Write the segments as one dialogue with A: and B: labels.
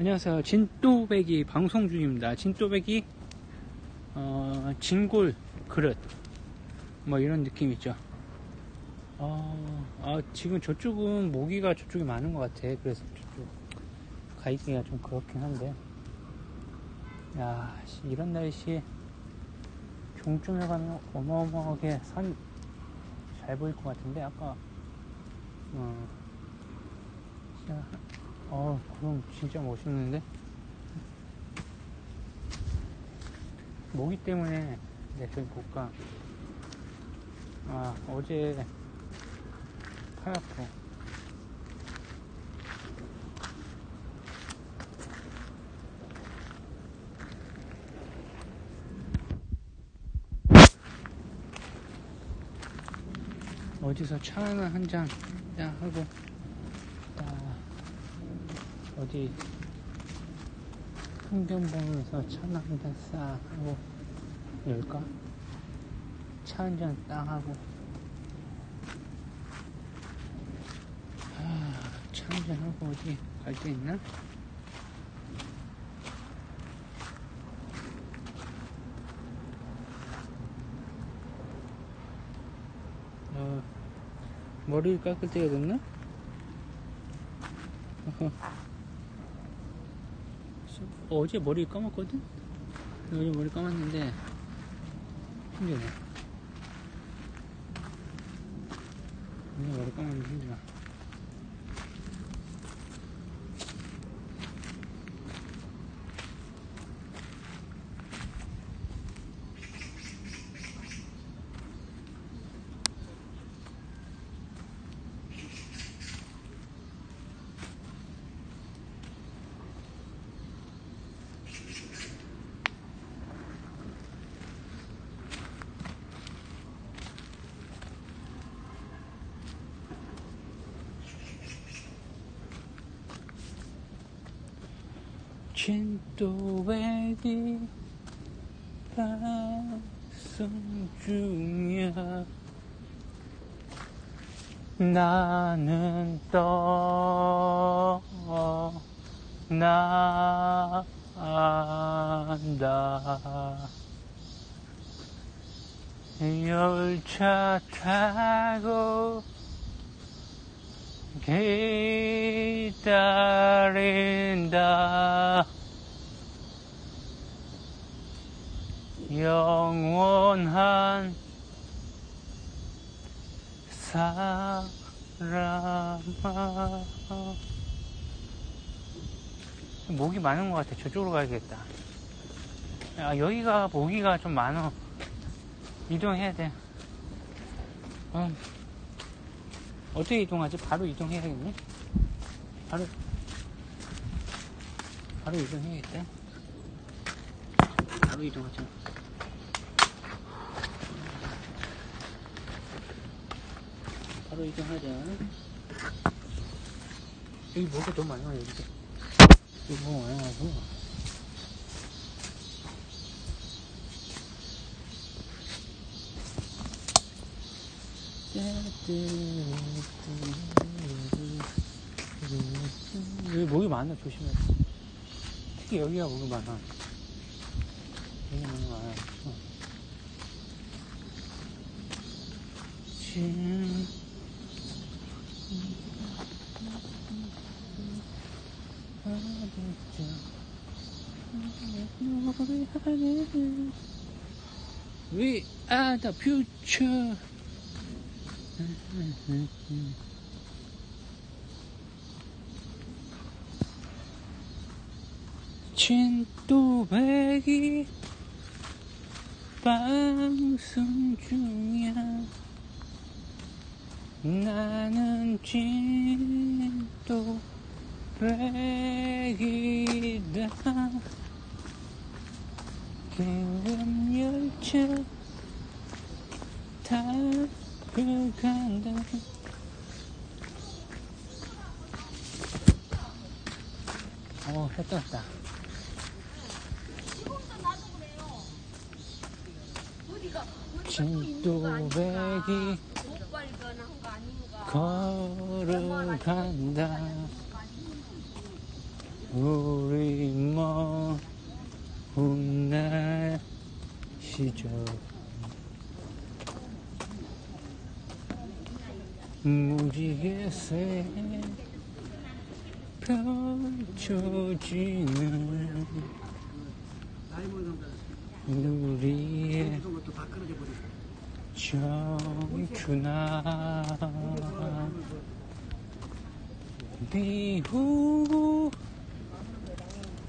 A: 안녕하세요. 진또배기 방송 중입니다. 진또배기 어, 진골 그릇 뭐 이런 느낌 있죠. 어, 아, 지금 저쪽은 모기가 저쪽에 많은 것 같아. 그래서 저쪽 가기가 좀 그렇긴 한데. 야, 씨, 이런 날씨에 종점에 가면 어마어마하게 산 잘 보일 것 같은데 아까 어, 어, 그럼 진짜 멋있는데? 모기 때문에, 네, 저기 볼까. 아, 어제, 파랗고. 어디서 차 하나 한 잔, 딱 하고, 딱, 어디 풍경봉에서 차나 한잔 싹 하고 열까? 차 한잔 딱 하고 차한잔 하고 어디 갈 데 있나? 어, 머리를 깎을 때가 됐나? 어허. 어 제 머리 감았거든? 어제 머리 감았는데 힘드네 어제 머리 감았는데 힘들어 진또배기 방송 중이야. 나는 떠난다. 열차 타고 기다린다. 영원한 사람아. 모기 많은 것 같아. 저쪽으로 가야겠다. 아, 여기가 모기가 좀 많어 이동해야 돼. 어. 어떻게 이동하지? 바로 이동해야겠네? 바로, 바로 이동해야겠다. 바로 이동하자. 바로 이동하자. 여기 뭐가 너무 많아, 여기. 여기 뭐 많아가지고. 여기 많아 조심해 특히 여기가 목이 많아 여기 목이 많아 어. 진- We are the future. 진또배기 방송 중이야. 나는 진또배기다. 긴급 열차 타고 간다. 어, 해 떴다. 진또배기? 걸어간다 우리 먼 훗날 시절 무지개 새 펼쳐지는 우리의 청춘아 비후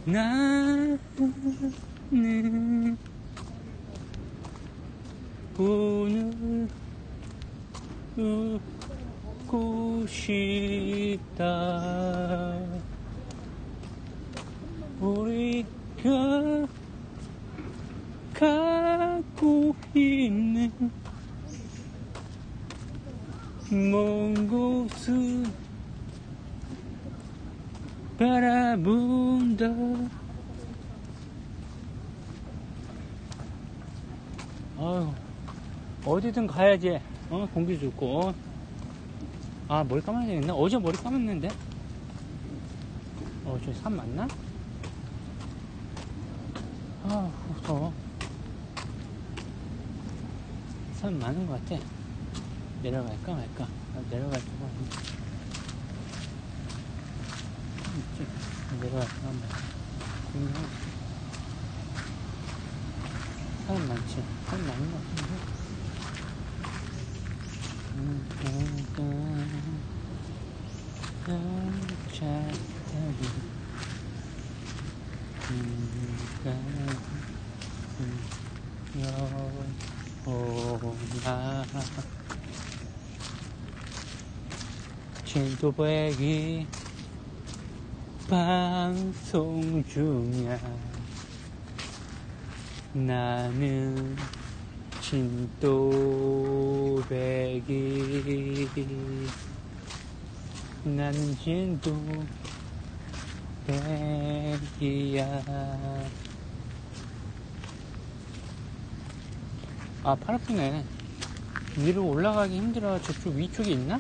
A: 나는 오늘 웃고 싶다. 우리가 갖고 있는 먼 곳을 바라본다. 아유 어디든 가야지. 어 공기 좋고. 아 머리 감아야 되겠네. 어제 머리 감았는데? 어저산 맞나? 아 무서워. 산 많은 것 같아 내려갈까 말까 아, 내려갈 수가 없네 있지 내려갈까 말까 고민하고 있어 사람 많지 사람 많은 것 같은데 음, 깜짝하게 여오나 진도백이 방송 중이야. 나는 진도백이 나는 진도백이야. 아 팔 아프네. 위로 올라가기 힘들어. 저쪽 위쪽에 있나?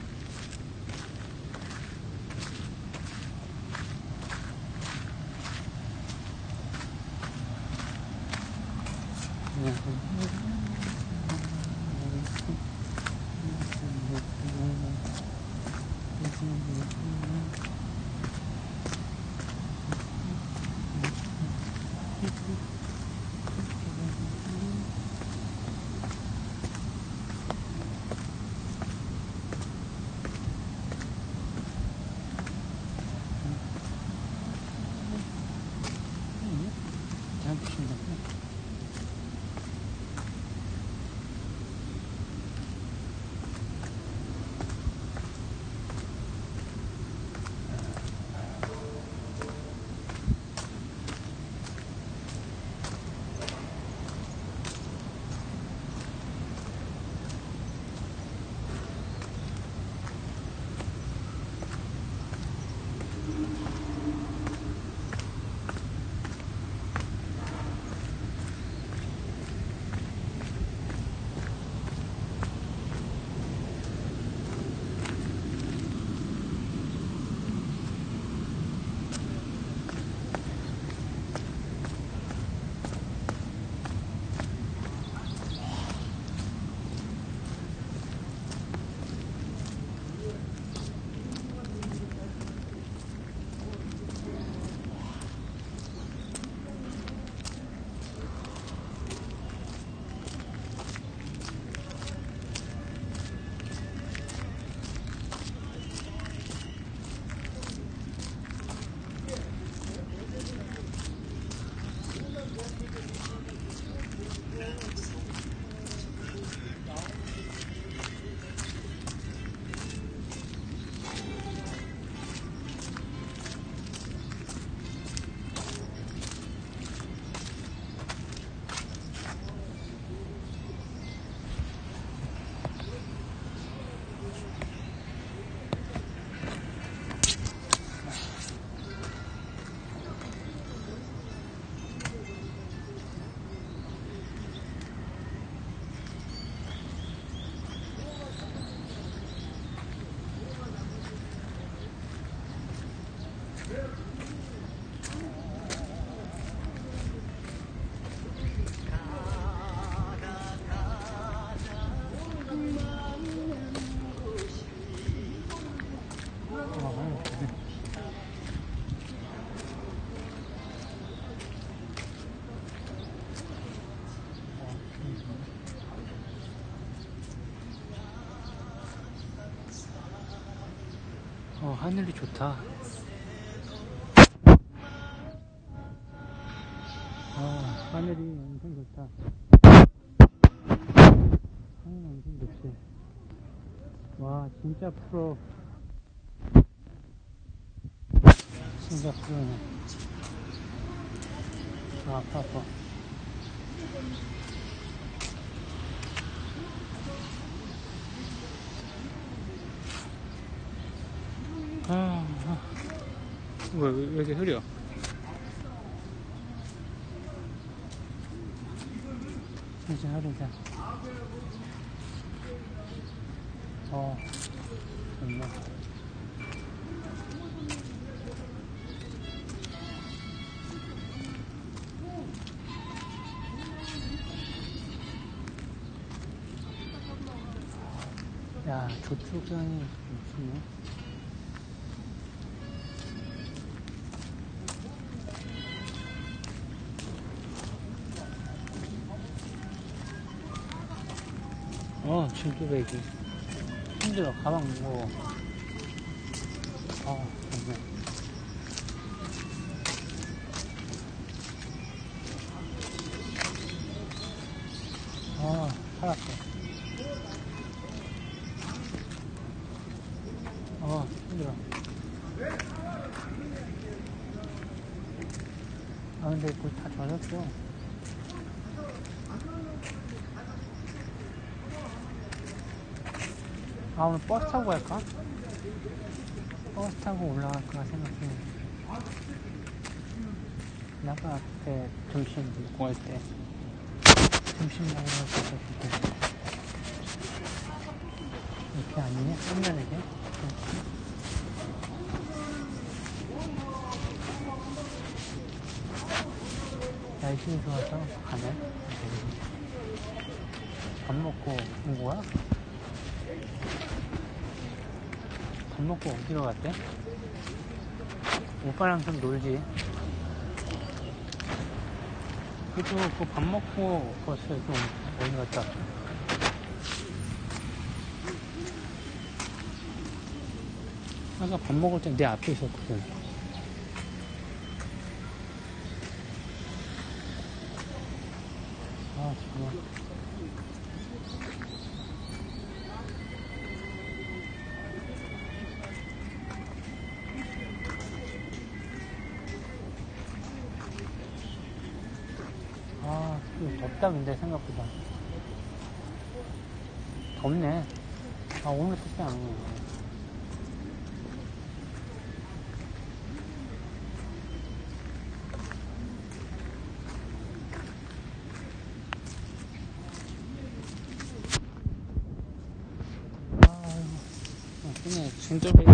A: 하늘이 좋다. 아, 하늘이 엄청 좋다. 하늘 엄청 좋지. 와, 진짜 프로. 진짜 프로네. 아, 아파, 아파. 아, 아. 왜, 왜, 왜 이렇게 흐려? 진짜 흐리다. 어, 정말. 야, 조축장이 미치네. 어, 진또배기 힘들어, 가방 무거워. 아, 정말. 아, 살았어. 어, 힘들어. 아, 근데 그거 다 젖었어. 아, 오늘 버스 타고 갈까? 버스 타고 올라갈까 생각해. 나가 그때 점심 먹고 갈 때. 점심 먹으러 갔을 때. 이렇게 아니냐? 한면에게? 날씨 좋아서 가네? 밥 먹고 온 거야? 밥 먹고 어디로 갔대? 오빠랑 좀 놀지. 그래도 그밥 먹고 벌써 좀 어디 갔다. 아까 밥 먹을 때 내 앞에 있었거든. 아, 정말. 덥다, 근데, 생각보다. 덥네. 아, 오늘 뜻이 안 오네. 아, 진짜 배